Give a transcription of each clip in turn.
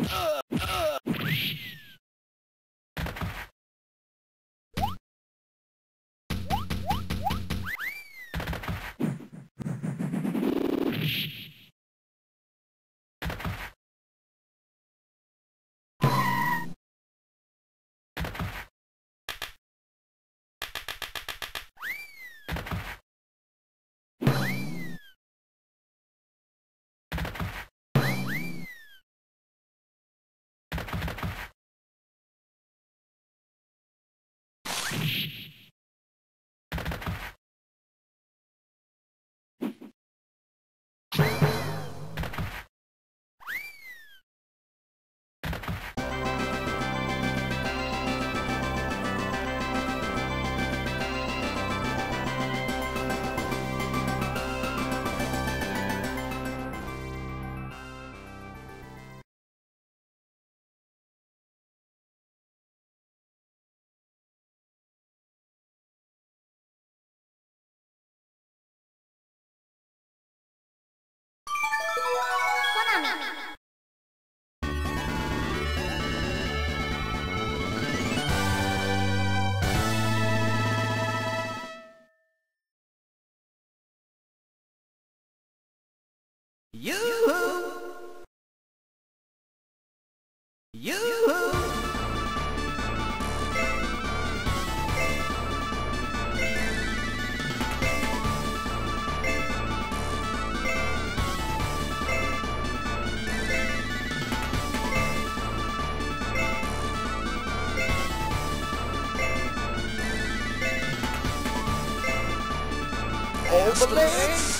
コナ You. You. All the legs.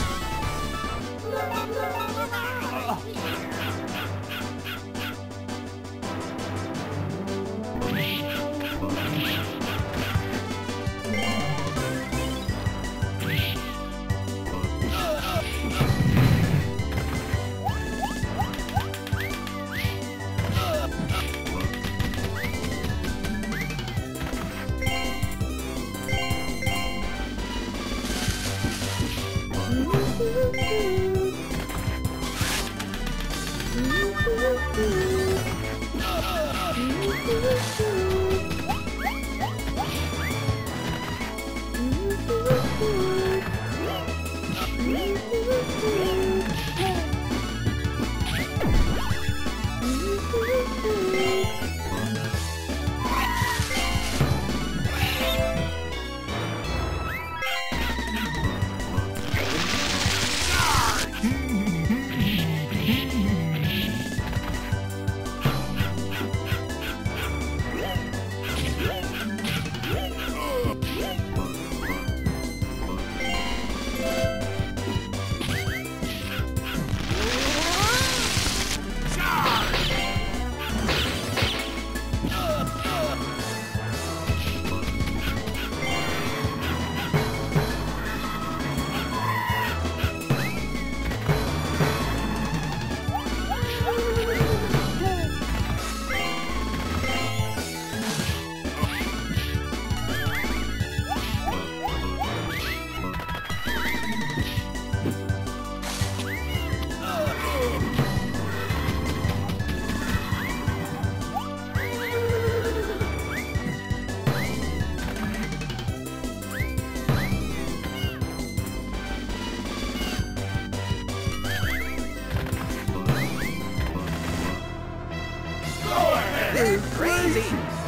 is crazy.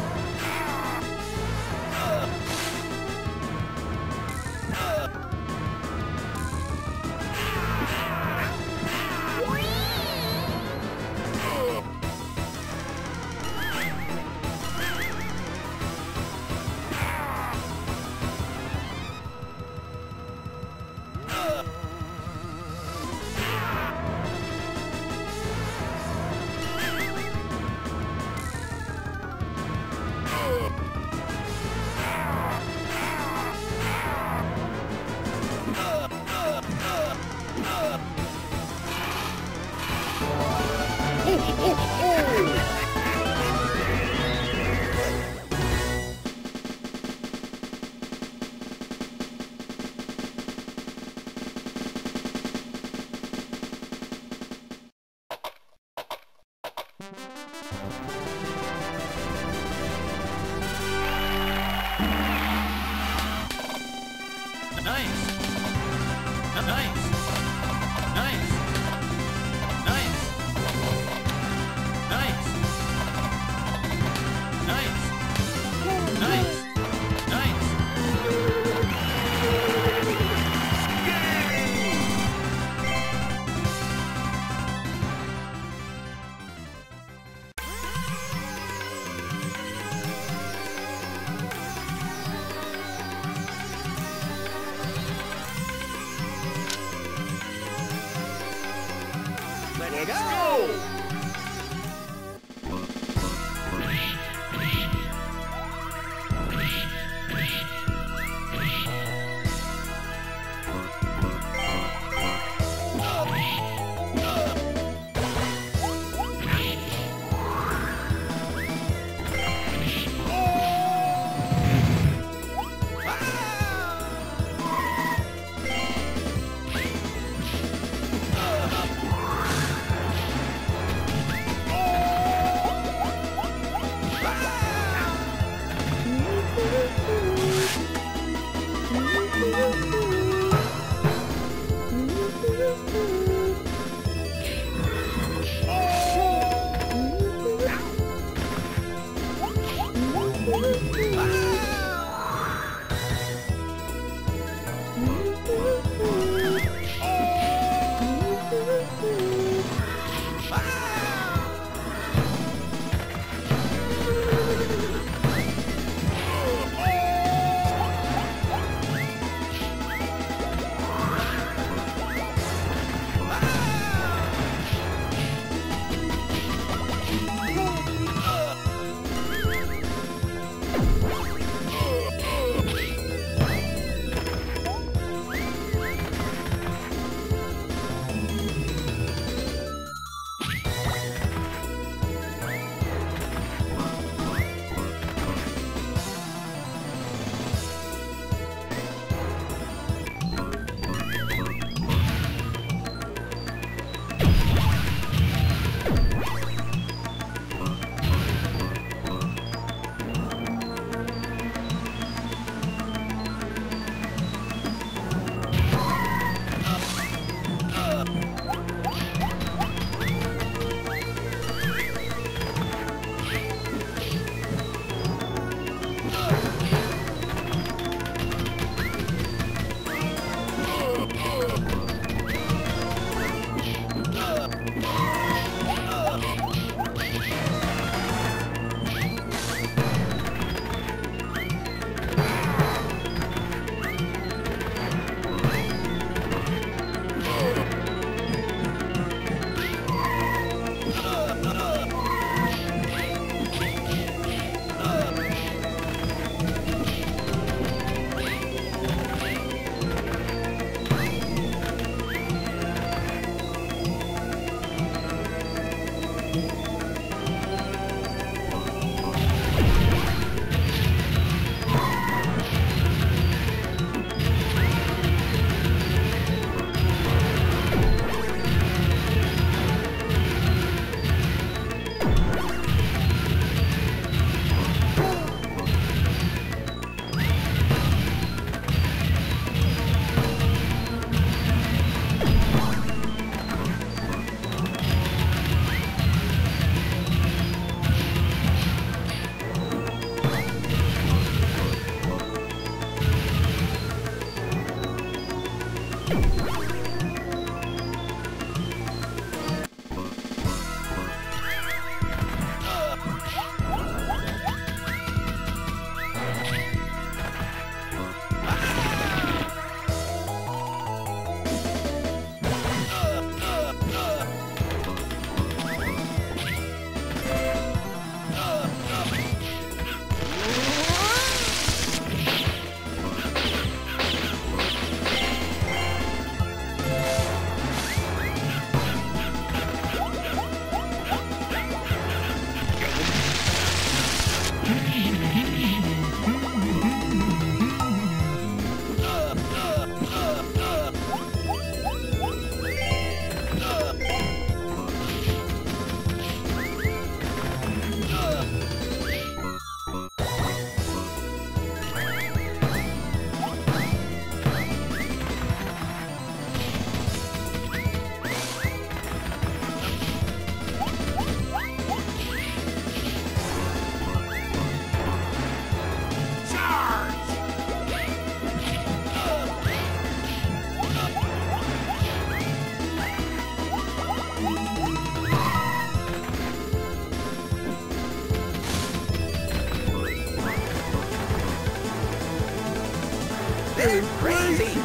is crazy!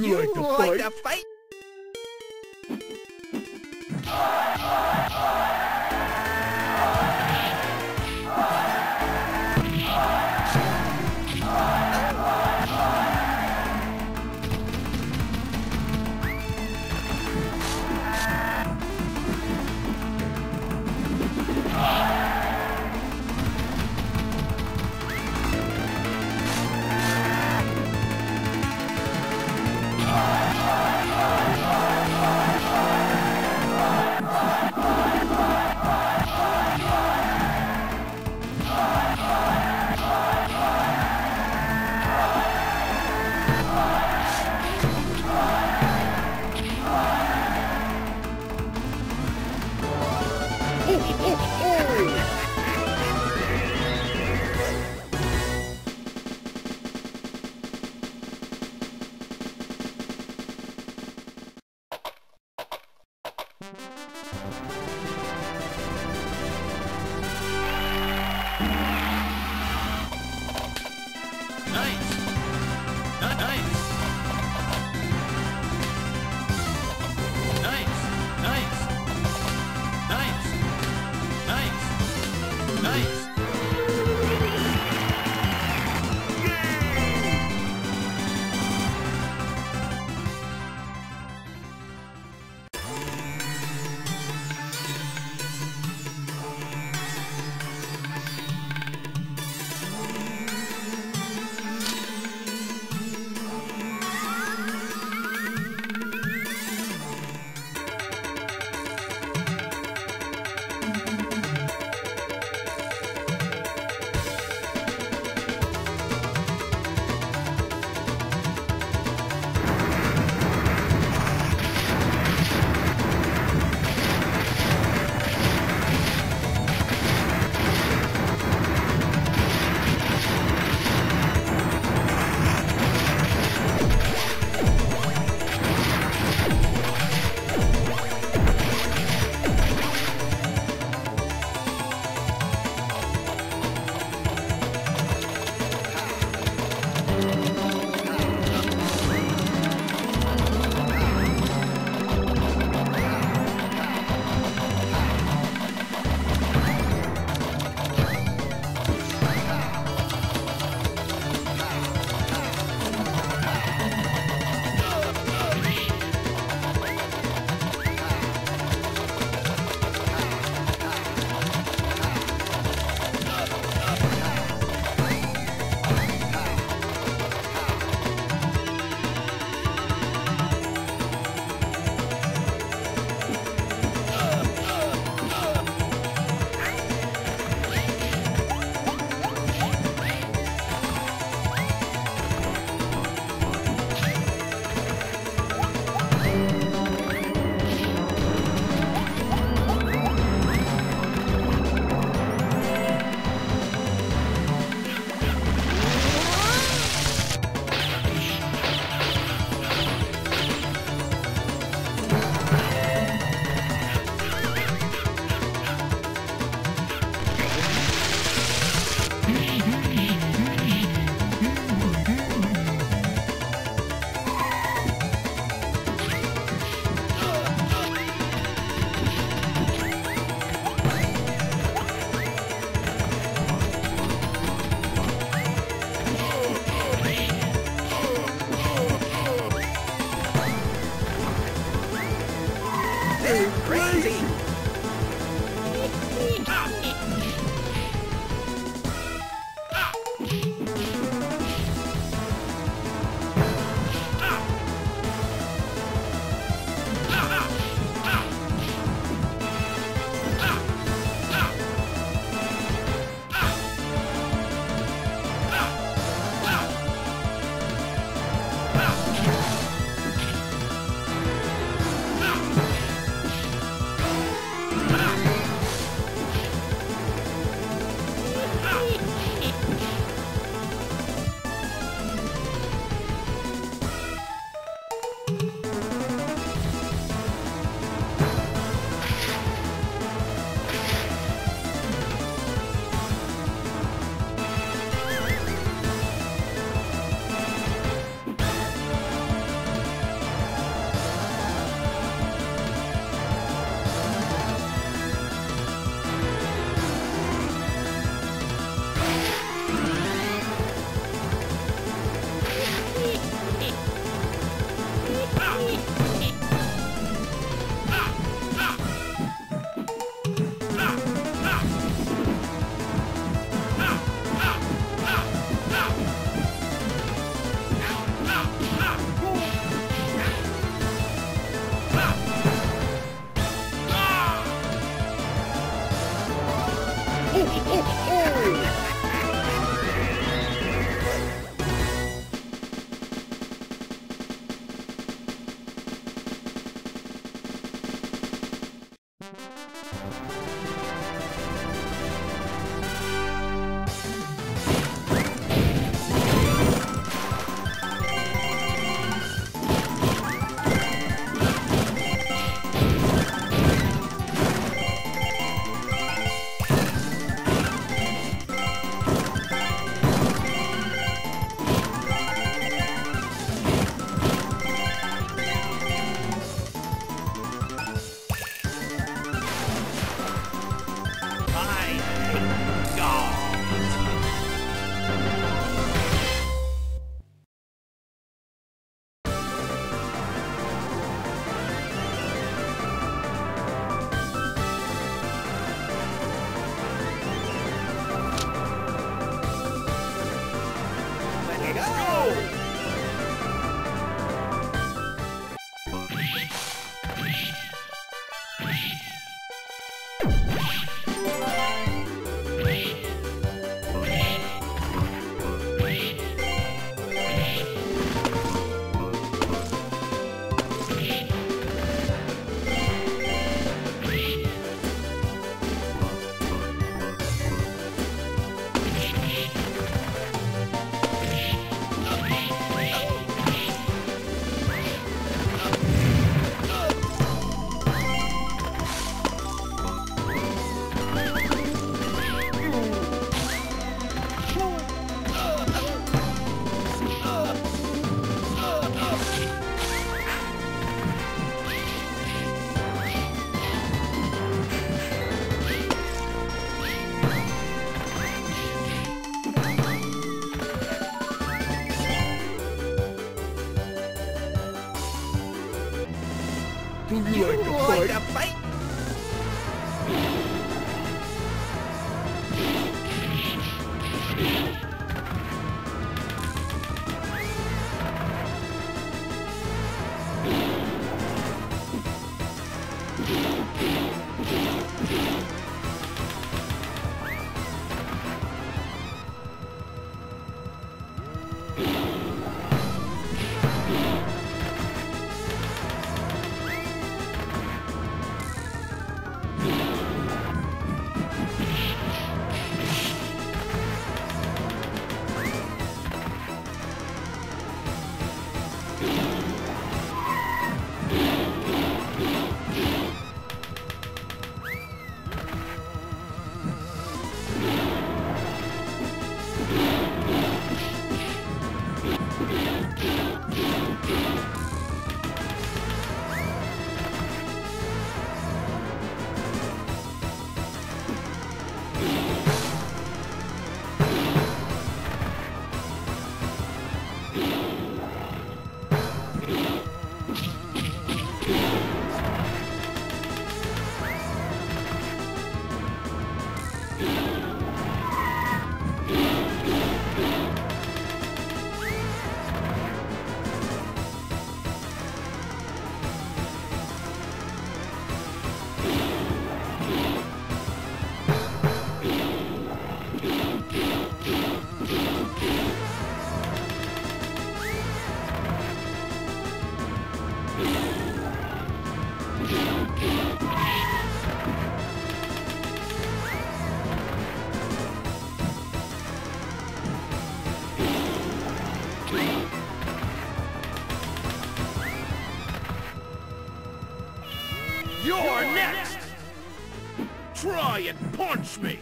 Do you, like to fight? like to fight?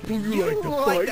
Punch me! You like to fight?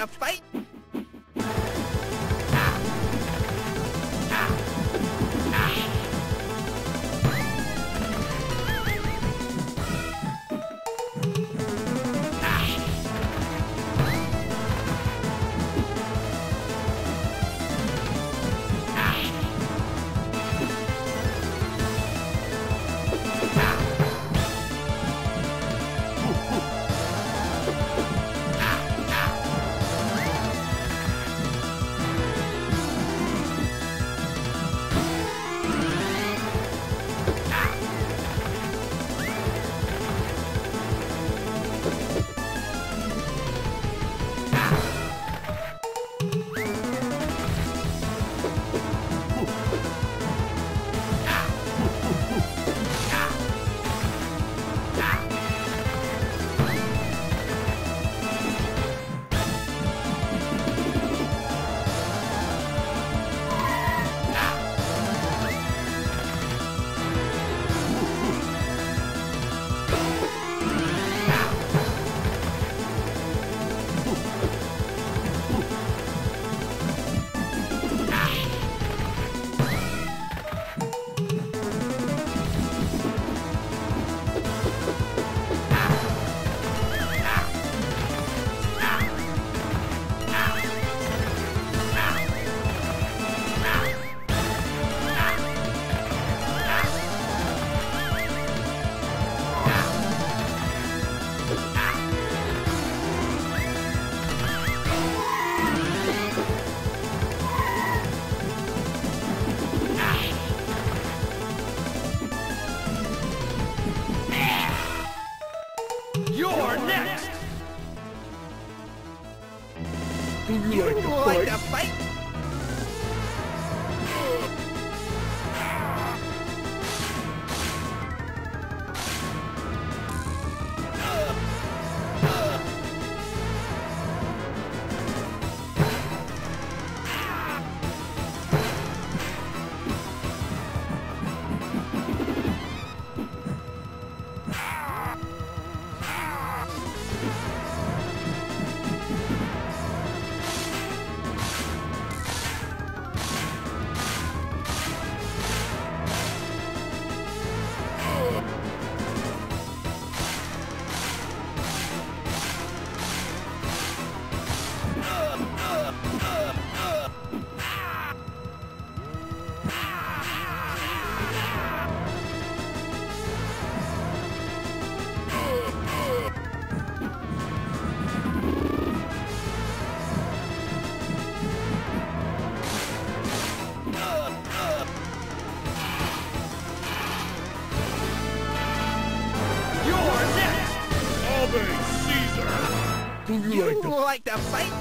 You like to fight?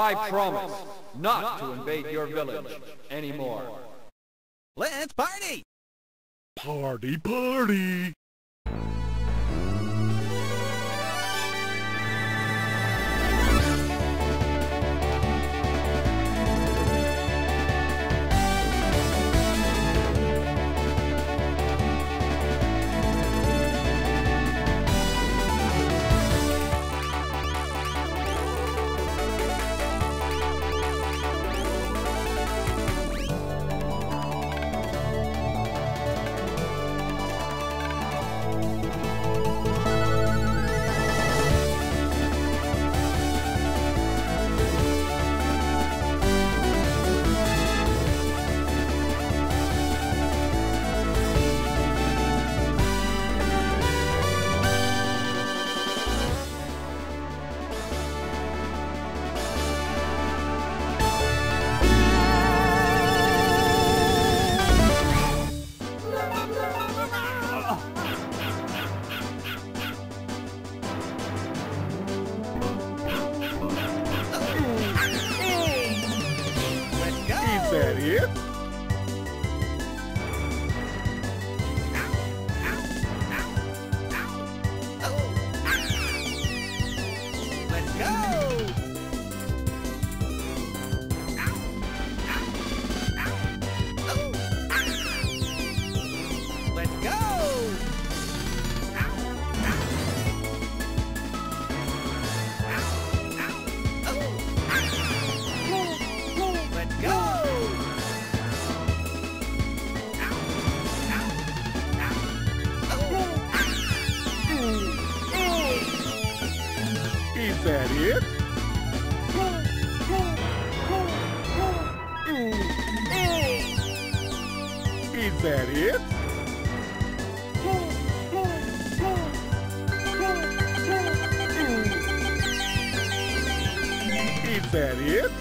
I promise not to invade your village anymore. Let's party! Party, party! It?